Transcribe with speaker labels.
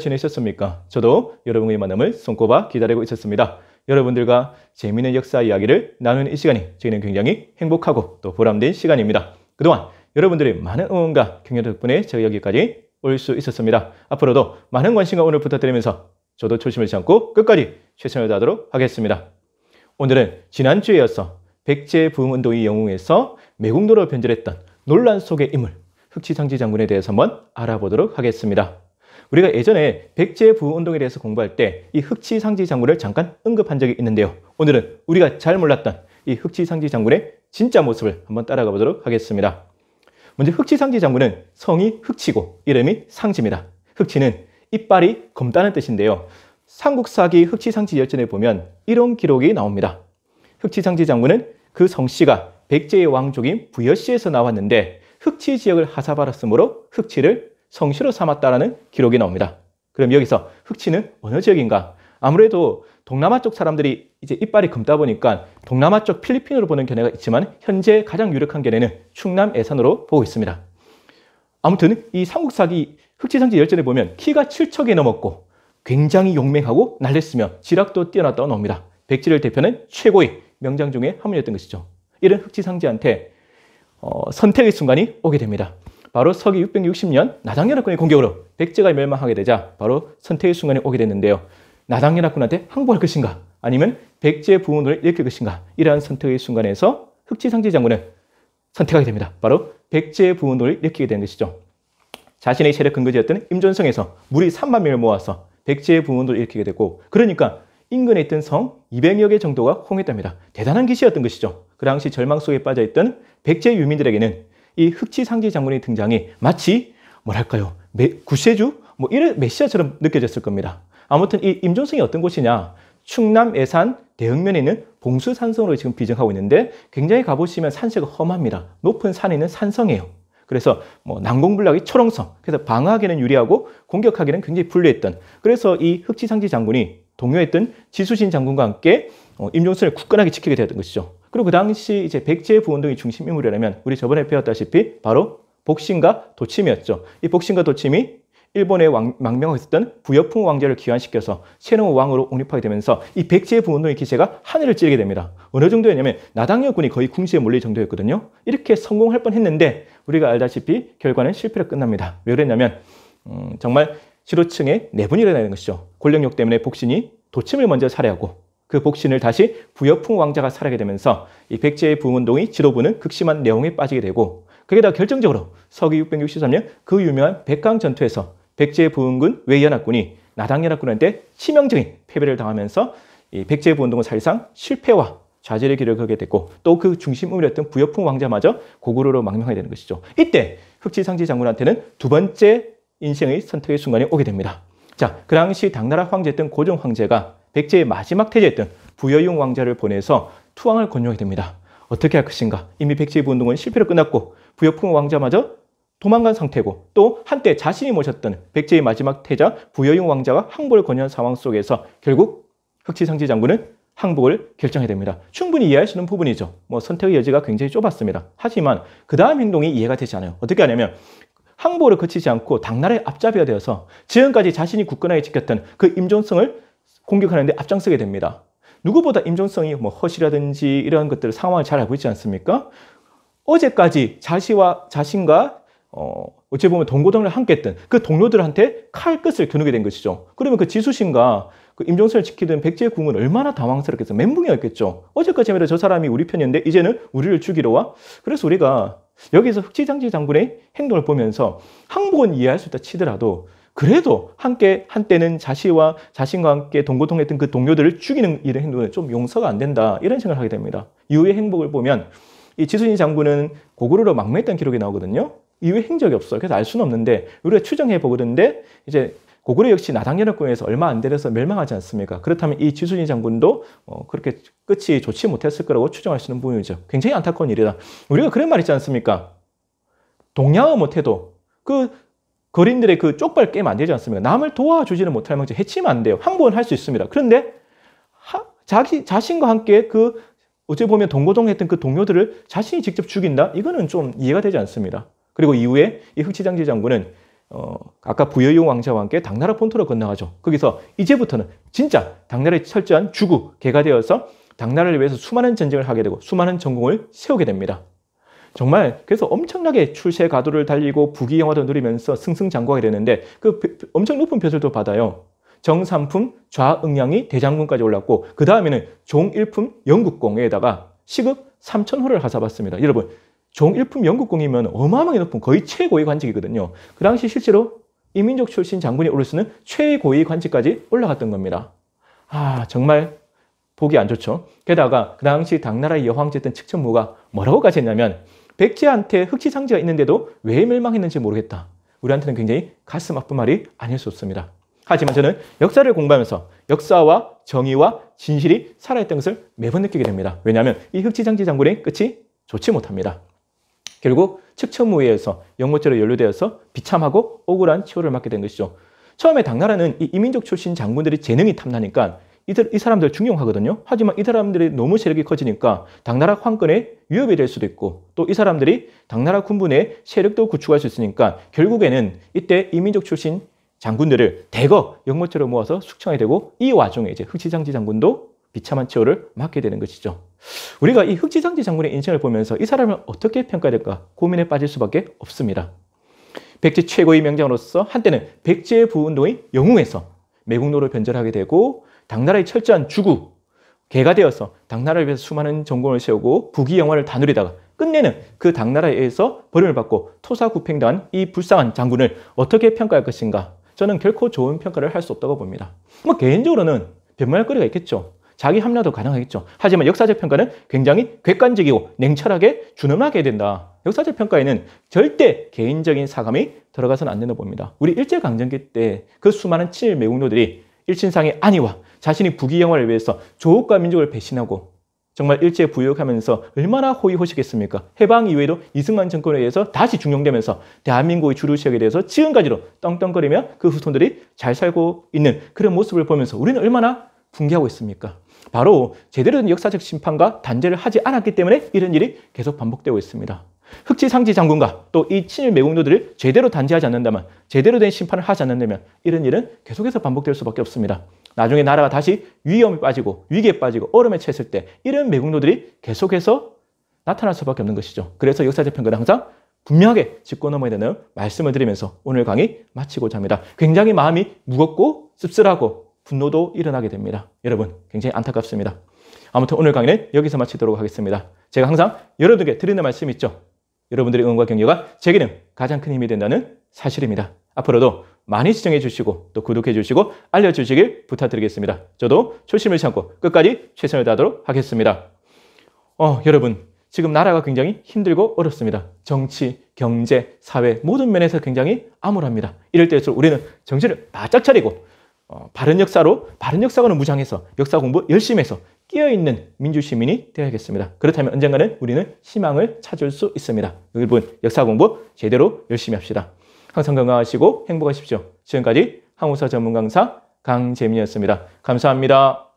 Speaker 1: 지내셨습니까? 저도 여러분의 만남을 손꼽아 기다리고 있었습니다. 여러분들과 재미있는 역사 이야기를 나누는 이 시간이 저희는 굉장히 행복하고 또 보람된 시간입니다. 그동안 여러분들의 많은 응원과 격려 덕분에 저희 여기까지 올 수 있었습니다. 앞으로도 많은 관심과 오늘 부탁드리면서 저도 초심을 참고 끝까지 최선을 다하도록 하겠습니다. 오늘은 지난주에 이어서 백제 부흥 운동의 영웅에서 매국노로 변절했던 논란 속의 인물 흑치상지 장군에 대해서 한번 알아보도록 하겠습니다. 우리가 예전에 백제 부흥 운동에 대해서 공부할 때 이 흑치상지 장군을 잠깐 언급한 적이 있는데요. 오늘은 우리가 잘 몰랐던 이 흑치상지 장군의 진짜 모습을 한번 따라가 보도록 하겠습니다. 먼저 흑치상지 장군은 성이 흑치고 이름이 상지입니다. 흑치는 이빨이 검다는 뜻인데요. 삼국사기 흑치상지 열전에 보면 이런 기록이 나옵니다. 흑치상지 장군은 그 성씨가 백제의 왕족인 부여씨에서 나왔는데 흑치 지역을 하사받았으므로 흑치를 성씨로 삼았다라는 기록이 나옵니다. 그럼 여기서 흑치는 어느 지역인가? 아무래도 동남아 쪽 사람들이 이제 이빨이 검다 보니까 동남아 쪽 필리핀으로 보는 견해가 있지만 현재 가장 유력한 견해는 충남 애산으로 보고 있습니다. 아무튼 이 삼국사기 흑지상지 열전에 보면 키가 7척이 넘었고 굉장히 용맹하고 날렸으며 지략도 뛰어났다고 나옵니다. 백지를 대표는 최고의 명장 중에 한 분이었던 것이죠. 이런 흑지상지한테 어, 선택의 순간이 오게 됩니다. 바로 서기 660년 나당연합군의 공격으로 백제가 멸망하게 되자 바로 선택의 순간이 오게 됐는데요. 나당연합군한테 항복할 것인가 아니면 백제 부흥을 일으킬 것인가 이러한 선택의 순간에서 흑지상지 장군은 선택하게 됩니다. 바로 백제 부흥을 일으키게 된 것이죠. 자신의 세력 근거지였던 임전성에서 무리 3만 명을 모아서 백제 부흥을 일으키게 되고 그러니까 인근에 있던 성 200여 개 정도가 홍했답니다. 대단한 기시였던 것이죠. 그 당시 절망 속에 빠져있던 백제 유민들에게는 이 흑치상지 장군의 등장이 마치 뭐랄까요 구세주 뭐 이런 메시아처럼 느껴졌을 겁니다. 아무튼 이 임종성이 어떤 곳이냐 충남 예산 대흥면에 있는 봉수산성으로 지금 비정하고 있는데 굉장히 가보시면 산세가 험합니다. 높은 산에 있는 산성이에요. 그래서 뭐 난공불락이 초롱성 그래서 방어하기는 유리하고 공격하기는 굉장히 불리했던 그래서 이 흑치상지 장군이 동요했던 지수신 장군과 함께 어, 임종선을 굳건하게 지키게 되었던 것이죠. 그리고 그 당시 이제 백제 부운동의 중심 인물이라면 우리 저번에 배웠다시피 바로 복신과 도침이었죠. 이 복신과 도침이 일본의 있었던 부여풍 왕자를 기환시켜서 새로운 왕으로 옹립하게 되면서 이 백제 부운동의 기세가 하늘을 찌르게 됩니다. 어느 정도였냐면 나당여군이 거의 궁지에 몰릴 정도였거든요. 이렇게 성공할 뻔했는데 우리가 알다시피 결과는 실패로 끝납니다. 왜 그랬냐면 음, 정말 지도층의 내분이 일어나는 것이죠. 권력욕 때문에 복신이 도침을 먼저 살해하고 그 복신을 다시 부여풍 왕자가 살하게 되면서 이 백제의 부운동이 지도부는 극심한 내용에 빠지게 되고 거기다 결정적으로 서기 663년 그 유명한 백강 전투에서 백제 부흥군 외연합군이 나당연합군한테 치명적인 패배를 당하면서 이 백제 부운동은 사실상 실패와 좌절의 길을 걷게 됐고 또 그 중심인물이었던 부여풍 왕자마저 고구려로 망명하게 되는 것이죠. 이때 흑지상지 장군한테는 두 번째 인생의 선택의 순간이 오게 됩니다. 자, 그 당시 당나라 황제였던 고종 황제가 백제의 마지막 태제였던 부여용 왕자를 보내서 투항을 권유하게 됩니다. 어떻게 할 것인가? 이미 백제의 운동은 실패로 끝났고 부여풍 왕자마저 도망간 상태고 또 한때 자신이 모셨던 백제의 마지막 태자 부여용 왕자가 항복을 권유한 상황 속에서 결국 흑치상지 장군은 항복을 결정해야 됩니다. 충분히 이해할 수 있는 부분이죠. 뭐 선택의 여지가 굉장히 좁았습니다. 하지만 그 다음 행동이 이해가 되지 않아요. 어떻게 하냐면 항복을 거치지 않고 당나라의 앞잡이가 되어서 지금까지 자신이 굳건하게 지켰던 그 임종성을 공격하는데 앞장서게 됩니다. 누구보다 임종성이 뭐 허시라든지 이런 것들 상황을 잘 알고 있지 않습니까? 어제까지 자시와 자신과 어, 어찌 보면 동고동을 함께 했던 그 동료들한테 칼끝을 겨누게 된 것이죠. 그러면 그 지수신과 그 임종선을 지키던 백제 궁은 얼마나 당황스럽겠어. 멘붕이었겠죠. 어제까지만 해도 저 사람이 우리 편이었는데 이제는 우리를 죽이러 와. 그래서 우리가 여기서 흑지장지 장군의 행동을 보면서 항복은 이해할 수 있다 치더라도 그래도 함께 한때는 자신과 자신과 함께 동고동했던 그 동료들을 죽이는 이런 행동은 좀 용서가 안 된다 이런 생각을 하게 됩니다. 이후의 행복을 보면 이 지순이 장군은 고구려로 망명했다는 기록이 나오거든요. 이후에 행적이 없어요. 그래서 알 수는 없는데 우리가 추정해 보거든데 이제 고구려 역시 나당연합군에서 얼마 안 되려서 멸망하지 않습니까? 그렇다면 이 지순이 장군도 어, 그렇게 끝이 좋지 못했을 거라고 추정할 수 있는 부분이죠. 굉장히 안타까운 일이다. 우리가 그런 말 있지 않습니까? 동양어 못해도 그 거린들의 그 쪽발 게임 안 되지 않습니까? 남을 도와주지는 못할 망정 해치면 안 돼요. 항복은 할 수 있습니다. 그런데 하, 자기 자신과 함께 그 어찌 보면 동고동했던 그 동료들을 자신이 직접 죽인다? 이거는 좀 이해가 되지 않습니다. 그리고 이후에 이 흑치장지 장군은 어, 아까 부여용 왕자와 함께 당나라 본토로 건너가죠. 거기서 이제부터는 진짜 당나라의 철저한 주구, 개가 되어서 당나라를 위해서 수많은 전쟁을 하게 되고 수많은 전공을 세우게 됩니다. 정말 그래서 엄청나게 출세 가도를 달리고 부귀 영화도 누리면서 승승장구하게 되는데 그 엄청 높은 벼슬도 받아요. 정삼품 좌응양이 대장군까지 올랐고 그 다음에는 종일품 영국공에다가 시급 3천호를 하사받습니다. 여러분 종일품 영국공이면 어마어마하게 높은 거의 최고의 관직이거든요. 그 당시 실제로 이민족 출신 장군이 오를 수는 최고의 관직까지 올라갔던 겁니다. 아 정말 보기 안 좋죠. 게다가 그 당시 당나라의 여황제였던 측천무가 뭐라고 가졌냐면 백제한테 흑지상지가 있는데도 왜 멸망했는지 모르겠다. 우리한테는 굉장히 가슴 아픈 말이 아닐 수 없습니다. 하지만 저는 역사를 공부하면서 역사와 정의와 진실이 살아있던 것을 매번 느끼게 됩니다. 왜냐하면 이 흑지장지 장군의 끝이 좋지 못합니다. 결국 측천무회에서 영모죄로 연루되어서 비참하고 억울한 치호를 맞게 된 것이죠. 처음에 당나라는 이 이민족 출신 장군들이 재능이 탐나니까 이들, 이 사람들 중용하거든요. 하지만 이 사람들이 너무 세력이 커지니까 당나라 황권에 위협이 될 수도 있고 또 이 사람들이 당나라 군부내 세력도 구축할 수 있으니까 결국에는 이때 이민족 출신 장군들을 대거 영모죄로 모아서 숙청하게 되고 이 와중에 이제 흑지장지 장군도 비참한 처우를 맞게 되는 것이죠. 우리가 이 흑지장지 장군의 인생을 보면서 이 사람을 어떻게 평가해야 될까 고민에 빠질 수밖에 없습니다. 백제 최고의 명장으로서 한때는 백제 부운동의 영웅에서 매국노로 변절하게 되고 당나라의 철저한 주구, 개가 되어서 당나라를 위해서 수많은 전공을 세우고 부귀 영화를 다 누리다가 끝내는 그 당나라에 의해서 버림을 받고 토사구팽당한 이 불쌍한 장군을 어떻게 평가할 것인가? 저는 결코 좋은 평가를 할 수 없다고 봅니다. 뭐 개인적으로는 변명할 거리가 있겠죠. 자기 합리화도 가능하겠죠. 하지만 역사적 평가는 굉장히 객관적이고 냉철하게 준엄하게 된다. 역사적 평가에는 절대 개인적인 사감이 들어가서는 안 된다고 봅니다. 우리 일제강점기 때 그 수많은 친일 매국노들이 일신상의 안위와 자신이 부귀영화를 위해서 조국과 민족을 배신하고 정말 일제 부역하면서 얼마나 호의호식했습니까? 해방 이후에도 이승만 정권에 의해서 다시 중용되면서 대한민국의 주류 지역에 대해서 지금까지도 떵떵거리며 그 후손들이 잘 살고 있는 그런 모습을 보면서 우리는 얼마나 붕괴하고 있습니까? 바로 제대로 된 역사적 심판과 단죄를 하지 않았기 때문에 이런 일이 계속 반복되고 있습니다. 흑지상지 장군과 또 이 친일 매국노들을 제대로 단죄하지 않는다면 제대로 된 심판을 하지 않는다면 이런 일은 계속해서 반복될 수밖에 없습니다. 나중에 나라가 다시 위험에 빠지고 위기에 빠지고 얼음에 채했을 때 이런 매국노들이 계속해서 나타날 수밖에 없는 것이죠. 그래서 역사적 평가는 항상 분명하게 짚고 넘어야 되는 말씀을 드리면서 오늘 강의 마치고자 합니다. 굉장히 마음이 무겁고 씁쓸하고 분노도 일어나게 됩니다. 여러분 굉장히 안타깝습니다. 아무튼 오늘 강의는 여기서 마치도록 하겠습니다. 제가 항상 여러분에게 드리는 말씀이 있죠. 여러분들의 응원과 격려가 제게는 가장 큰 힘이 된다는 사실입니다. 앞으로도 많이 시청해 주시고 또 구독해 주시고 알려주시길 부탁드리겠습니다. 저도 초심을 참고 끝까지 최선을 다하도록 하겠습니다. 어, 여러분 지금 나라가 굉장히 힘들고 어렵습니다. 정치, 경제, 사회 모든 면에서 굉장히 암울합니다. 이럴 때일수록 우리는 정신을 바짝 차리고 어, 바른 역사로 바른 역사관을 무장해서 역사 공부 열심히 해서 끼어있는 민주시민이 되어야겠습니다. 그렇다면 언젠가는 우리는 희망을 찾을 수 있습니다. 여러분 역사 공부 제대로 열심히 합시다. 항상 건강하시고 행복하십시오. 지금까지 항우사 전문 강사 강재민이었습니다. 감사합니다.